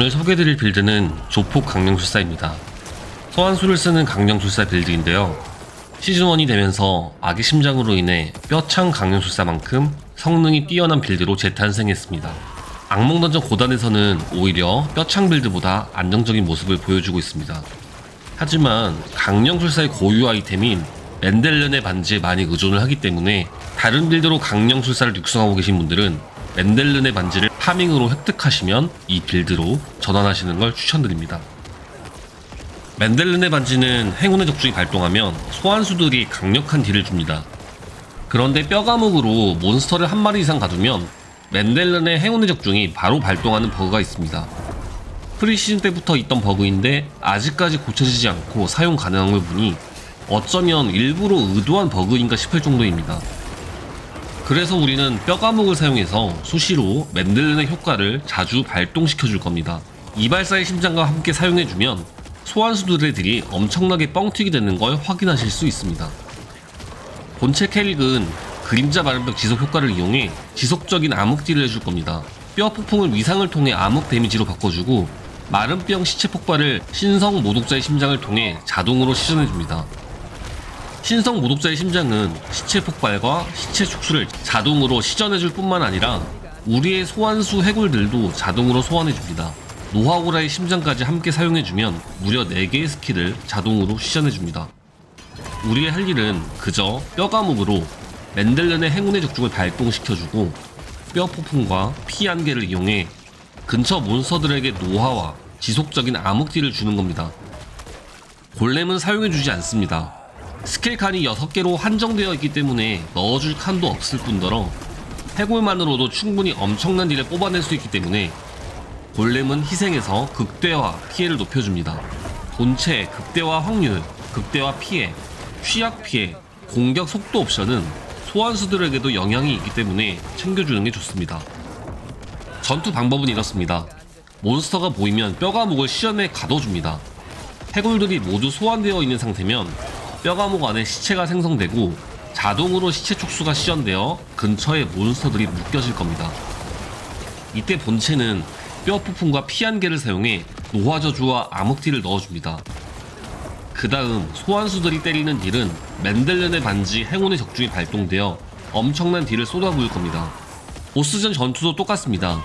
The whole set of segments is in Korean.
오늘 소개드릴 빌드는 조폭 강령술사입니다. 소환수를 쓰는 강령술사 빌드인데요. 시즌1이 되면서 악의 심장으로 인해 뼈창 강령술사만큼 성능이 뛰어난 빌드로 재탄생했습니다. 악몽 던전 고단에서는 오히려 뼈창 빌드보다 안정적인 모습을 보여주고 있습니다. 하지만 강령술사의 고유 아이템인 맨델렌의 반지에 많이 의존을 하기 때문에 다른 빌드로 강령술사를 육성하고 계신 분들은 맨델른의 반지를 farming으로 획득하시면 이 build로 전환하시는 걸 추천드립니다. 맨델른의 반지는 행운의 적중이 발동하면 소환수들이 강력한 deal을 줍니다. 그런데 뼈 감옥으로 몬스터를 한 마리 이상 가두면 맨델른의 행운의 적중이 바로 발동하는 버그가 있습니다. 프리시즌 때부터 있던 버그인데 아직까지 고쳐지지 않고 사용 가능한 걸 보니 어쩌면 일부러 의도한 버그인가 싶을 정도입니다. 그래서 우리는 뼈가목을 사용해서 수시로 맨들렌의 효과를 자주 발동시켜 줄 겁니다. 이발사의 심장과 함께 사용해주면 소환수들의 딜이 엄청나게 뻥튀기 되는 걸 확인하실 수 있습니다. 본체 캐릭은 그림자 마른벽 지속 효과를 이용해 지속적인 암흑딜을 해줄 겁니다. 뼈 폭풍을 위상을 통해 암흑 데미지로 바꿔주고 마른병 시체 폭발을 신성 모독자의 심장을 통해 자동으로 시전해줍니다. 신성 모독자의 심장은 시체 폭발과 시체 촉수를 자동으로 시전해줄 뿐만 아니라 우리의 소환수 해골들도 자동으로 소환해줍니다. 노화 오라의 심장까지 함께 사용해주면 무려 4개의 skill을 자동으로 시전해줍니다. 우리의 할 일은 그저 뼈 감옥으로 맨델른의 행운의 적중을 발동시켜주고 뼈 폭풍과 피 안개를 이용해 근처 몬스터들에게 노화와 지속적인 암흑 deal을 주는 겁니다. 골렘은 사용해주지 않습니다. 스킬 칸이 6개로 한정되어 있기 때문에 넣어줄 칸도 없을 뿐더러 해골만으로도 충분히 엄청난 딜을 뽑아낼 수 있기 때문에 골렘은 희생해서 극대화 피해를 높여줍니다. 본체 극대화 확률, 극대화 피해, 취약 피해, 공격 속도 옵션은 소환수들에게도 영향이 있기 때문에 챙겨주는 게 좋습니다. 전투 방법은 이렇습니다. 몬스터가 보이면 뼈가목을 시연에 가둬줍니다. 해골들이 모두 소환되어 있는 상태면 뼈가목 안에 시체가 생성되고 자동으로 시체 촉수가 시연되어 근처에 몬스터들이 묶여질 겁니다. 이때 본체는 뼈 폭풍과 피 한개를 사용해 노화저주와 암흑티를 넣어줍니다. 그 다음 소환수들이 때리는 딜은 맨델렌의 반지 행운의 적중이 발동되어 엄청난 딜을 쏟아부을 겁니다. 보스전 전투도 똑같습니다.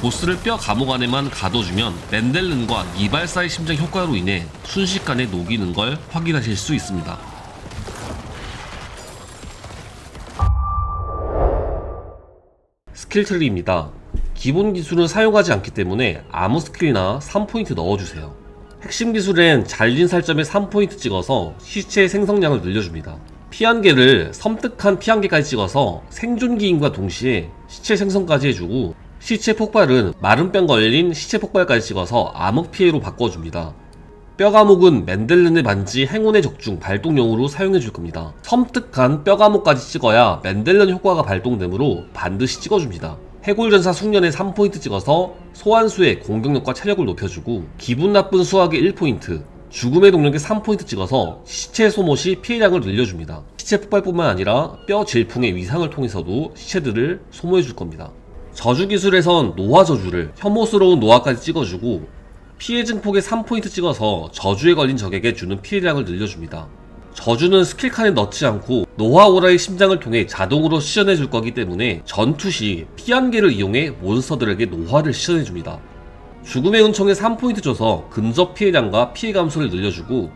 보스를 뼈 감옥 안에만 가둬주면 맨델른과 이발사의 심장 효과로 인해 순식간에 녹이는 걸 확인하실 수 있습니다. skill tree입니다. 기본 기술은 사용하지 않기 때문에 아무 skill이나 3포인트 넣어주세요. 핵심 기술엔 잘린 살점에 3포인트 찍어서 시체의 생성량을 늘려줍니다. 피한개를 섬뜩한 피한개까지 찍어서 생존기인과 동시에 시체 생성까지 해주고 시체 폭발은 마른 뼈 걸린 시체 폭발까지 찍어서 암흑 피해로 바꿔줍니다. 뼈가목은 맨델른의 반지 행운의 적중 발동용으로 사용해줄 겁니다. 섬뜩한 뼈가목까지 찍어야 맨델른 효과가 발동되므로 반드시 찍어줍니다. 해골전사 숙련에 3포인트 찍어서 소환수의 공격력과 체력을 높여주고 기분 나쁜 수학에 1포인트 죽음의 동력에 3포인트 찍어서 시체 소모 시 피해량을 늘려줍니다. 시체 폭발뿐만 아니라 뼈 질풍의 위상을 통해서도 시체들을 소모해줄 겁니다. 저주 기술에선 노화 저주를 혐오스러운 노화까지 찍어주고 피해 증폭에 3포인트 찍어서 저주에 걸린 적에게 주는 피해량을 늘려줍니다. 저주는 스킬 칸에 넣지 않고 노화 오라의 심장을 통해 자동으로 시전해 줄 거기 때문에 전투 시 피 안개를 이용해 몬스터들에게 노화를 시전해 줍니다. 죽음의 은총에 3포인트 줘서 근접 피해량과 피해 감소를 늘려주고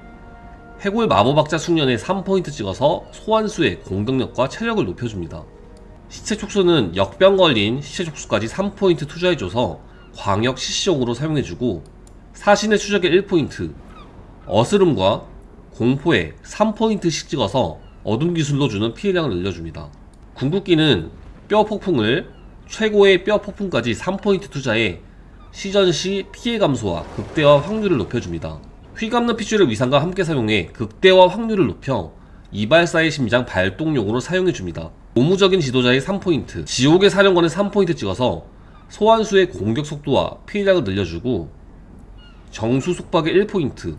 해골 마법학자 숙련에 3포인트 찍어서 소환수의 공격력과 체력을 높여줍니다. 시체 촉수는 역병 걸린 시체 촉수까지 3포인트 투자해줘서 광역 CC용으로 사용해주고 사신의 추적에 1포인트 어스름과 공포에 3포인트씩 찍어서 어둠 기술로 주는 피해량을 늘려줍니다. 궁극기는 뼈 폭풍을 최고의 뼈 폭풍까지 3포인트 투자해 시전 시 피해 감소와 극대화 확률을 높여줍니다. 휘감는 피줄의 위상과 함께 사용해 극대화 확률을 높여 이발사의 심장 발동용으로 사용해줍니다. 고무적인 지도자의 3포인트, 지옥의 사령관의 3포인트 찍어서 소환수의 공격 속도와 피해량을 늘려주고 정수 속박의 1포인트,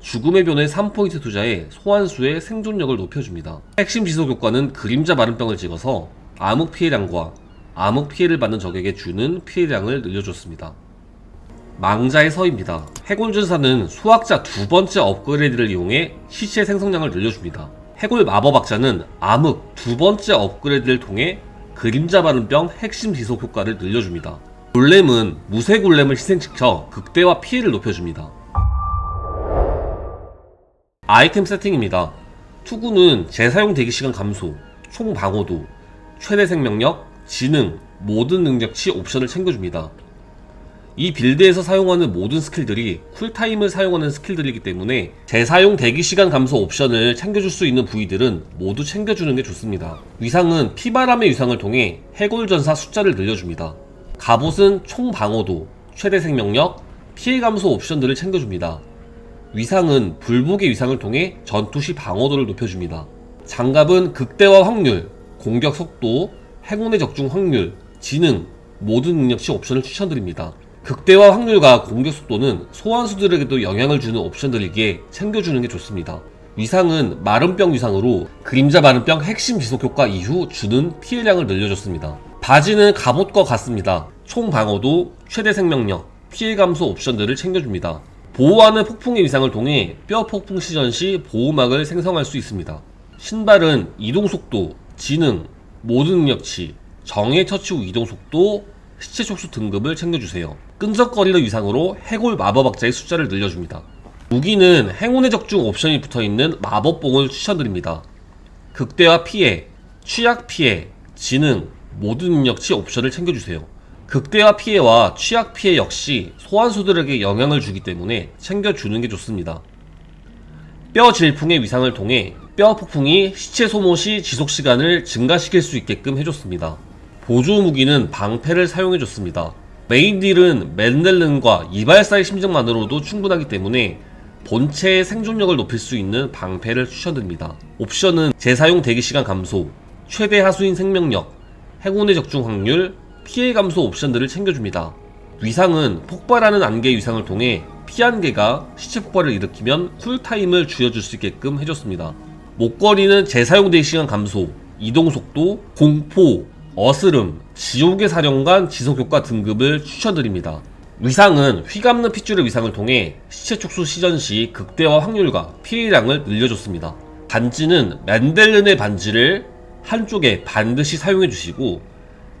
죽음의 변에 3포인트 투자해 소환수의 생존력을 높여줍니다. 핵심 지속 효과는 그림자 마른병을 찍어서 암흑 피해량과 암흑 피해를 받는 적에게 주는 피해량을 늘려줬습니다. 망자의 서입니다. 해골전사는 수학자 두 번째 업그레이드를 이용해 시체 생성량을 늘려줍니다. 해골 마법학자는 암흑 두 번째 업그레이드를 통해 그림자 바른병 핵심 지속 효과를 늘려줍니다. 골렘은 무쇠 골렘을 희생시켜 극대화 피해를 높여줍니다. 아이템 세팅입니다. 투구는 재사용 대기시간 감소, 총 방어도, 최대 생명력, 지능, 모든 능력치 옵션을 챙겨줍니다. 이 build에서 사용하는 모든 skill들이 cool time을 사용하는 skill들이기 때문에 재사용 대기시간 감소 옵션을 챙겨줄 수 있는 부위들은 모두 챙겨주는 게 좋습니다. 위상은 피바람의 위상을 통해 해골전사 숫자를 늘려줍니다. 갑옷은 총 방어도, 최대 생명력, 피해 감소 옵션들을 챙겨줍니다. 위상은 불복의 위상을 통해 전투시 방어도를 높여줍니다. 장갑은 극대화 확률, 공격 속도, 행운의 적중 확률, 지능, 모든 능력치 옵션을 추천드립니다. 극대화 확률과 공격 속도는 소환수들에게도 영향을 주는 옵션들이기에 챙겨주는 게 좋습니다. 위상은 마른병 위상으로 그림자 마른병 핵심 지속 효과 이후 주는 피해량을 늘려줬습니다. 바지는 갑옷과 같습니다. 총 방어도, 최대 생명력, 피해 감소 옵션들을 챙겨줍니다. 보호하는 폭풍의 위상을 통해 뼈 폭풍 시전 시 보호막을 생성할 수 있습니다. 신발은 이동 속도, 지능, 모든 능력치, 정의 처치 후 이동 속도, 시체 촉수 등급을 챙겨주세요. 끈적거리는 위상으로 해골 마법학자의 숫자를 늘려줍니다. 무기는 행운의 적중 옵션이 붙어있는 마법봉을 추천드립니다. 극대화 피해, 취약 피해, 지능, 모든 능력치 옵션을 챙겨주세요. 극대화 피해와 취약 피해 역시 소환수들에게 영향을 주기 때문에 챙겨주는 게 좋습니다. 뼈 질풍의 위상을 통해 뼈 폭풍이 시체 소모 시 지속 시간을 증가시킬 수 있게끔 해줬습니다. 보조 무기는 방패를 사용해줬습니다. 메인 deal은 맨델른과 이발사의 심장만으로도 충분하기 때문에 본체의 생존력을 높일 수 있는 방패를 추천드립니다. 옵션은 재사용 대기시간 감소, 최대 하수인 생명력, 행운의 적중 확률, 피해 감소 옵션들을 챙겨줍니다. 위상은 폭발하는 안개 위상을 통해 피안개가 시체 폭발을 일으키면 쿨타임을 줄여줄 수 있게끔 해줬습니다. 목걸이는 재사용 대기시간 감소, 이동속도, 공포, 어스름, 지옥의 사령관 지속효과 등급을 추천드립니다. 위상은 휘감는 핏줄의 위상을 통해 시체 촉수 시전 시 극대화 확률과 피해량을 늘려줬습니다. 반지는 맨델른의 반지를 한쪽에 반드시 사용해 주시고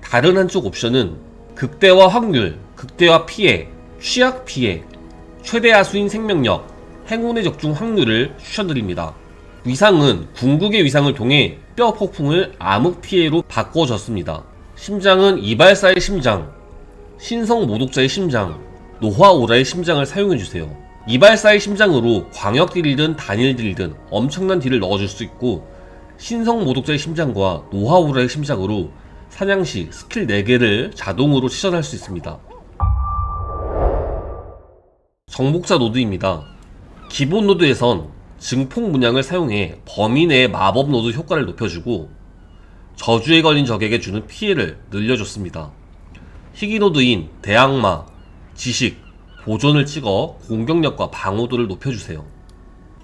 다른 한쪽 옵션은 극대화 확률, 극대화 피해, 취약 피해, 최대 하수인 생명력, 행운의 적중 확률을 추천드립니다. 위상은 궁극의 위상을 통해 뼈 폭풍을 암흑 피해로 바꿔줬습니다. 심장은 이발사의 심장, 신성 모독자의 심장, 노화 오라의 심장을 사용해주세요. 이발사의 심장으로 광역 deal이든 단일 deal이든 엄청난 deal을 넣어줄 수 있고 신성 모독자의 심장과 노화 오라의 심장으로 사냥 시 스킬 4개를 자동으로 시전할 수 있습니다. 정복자 노드입니다. 기본 노드에선 증폭 문양을 사용해 범위 내의 마법 노드 효과를 높여주고 저주에 걸린 적에게 주는 피해를 늘려줬습니다. 희귀 노드인 대악마, 지식, 보존을 찍어 공격력과 방어도를 높여주세요.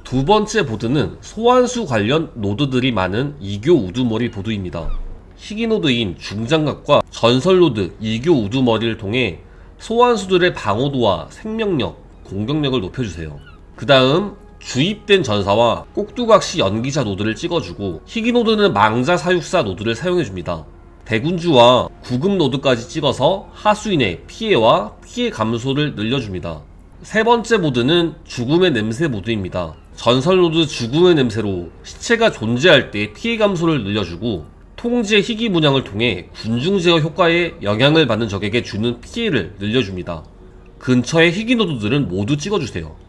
두 번째 보드는 소환수 관련 노드들이 많은 이교 우두머리 보드입니다. 희귀 노드인 중장갑과 전설 노드 이교 우두머리를 통해 소환수들의 방어도와 생명력, 공격력을 높여주세요. 그 다음 주입된 전사와 꼭두각시 연기자 노드를 찍어주고 희귀 노드는 망자 사육사 노드를 사용해줍니다. 대군주와 구급 노드까지 찍어서 하수인의 피해와 피해 감소를 늘려줍니다. 세 번째 보드는 죽음의 냄새 보드입니다. 전설 노드 죽음의 냄새로 시체가 존재할 때 피해 감소를 늘려주고 통제 희귀 문양을 통해 군중 제어 효과에 영향을 받는 적에게 주는 피해를 늘려줍니다. 근처의 희귀 노드들은 모두 찍어주세요.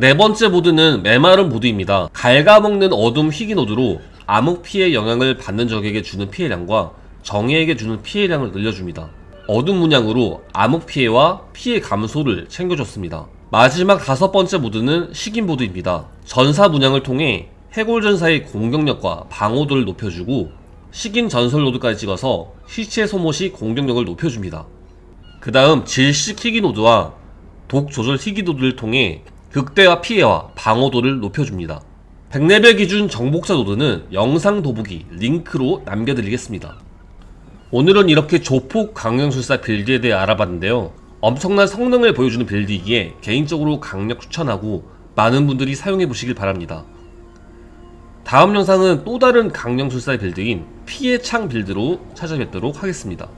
네 번째 보드는 메마른 보드입니다. 갉아먹는 어둠 희귀 노드로 암흑 피해 영향을 받는 적에게 주는 피해량과 정예에게 주는 피해량을 늘려줍니다. 어둠 문양으로 암흑 피해와 피해 감소를 챙겨줬습니다. 마지막 다섯 번째 보드는 식인 보드입니다. 전사 문양을 통해 해골 전사의 공격력과 방어도를 높여주고 식인 전설 노드까지 찍어서 시체 소모 시 공격력을 높여줍니다. 그 다음 질식 희귀 노드와 독 조절 희귀 노드를 통해 극대화 피해와 방어도를 높여줍니다. 100레벨 기준 정복자 노드는 영상 더보기 링크로 남겨드리겠습니다. 오늘은 이렇게 조폭 강령술사 build에 대해 알아봤는데요. 엄청난 성능을 보여주는 build이기에 개인적으로 강력 추천하고 많은 분들이 사용해 보시길 바랍니다. 다음 영상은 또 다른 강령술사의 build인 뼈 창 build로 찾아뵙도록 하겠습니다.